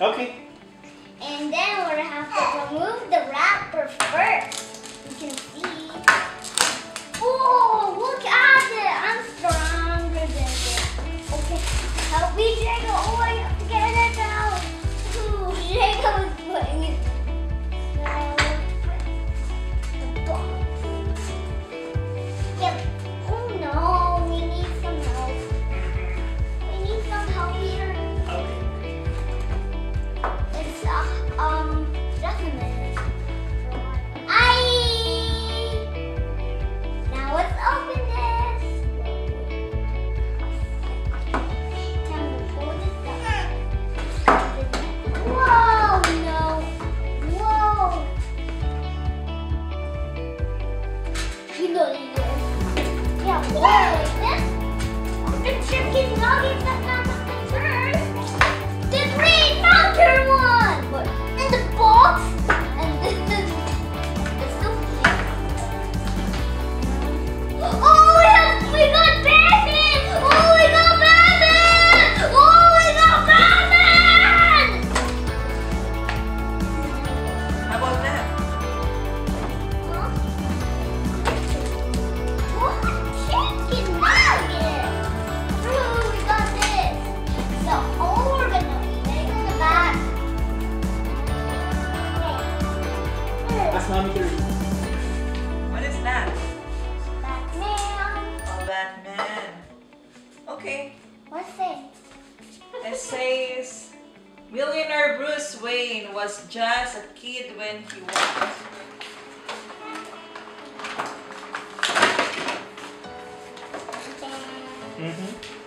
Okay. And then we're going to have to remove the wrapper first. You can What is that? Batman. Oh, Batman. Okay. What's it? It says, Millionaire Bruce Wayne was just a kid when he was... Mm-hmm.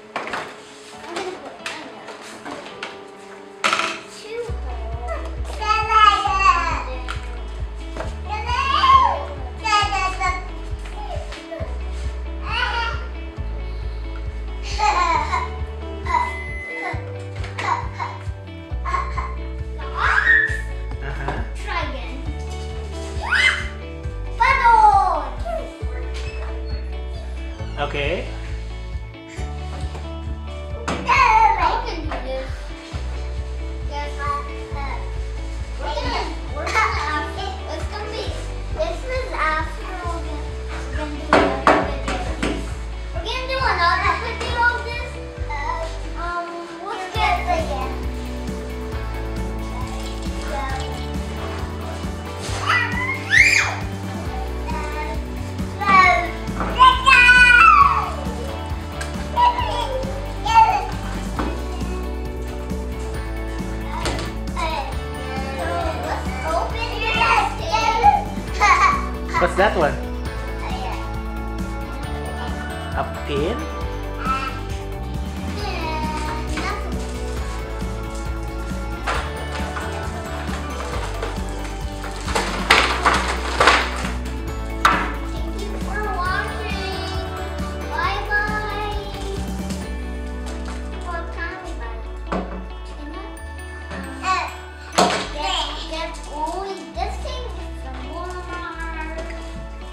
Okay. What's that one? A pin?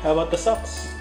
How about the socks?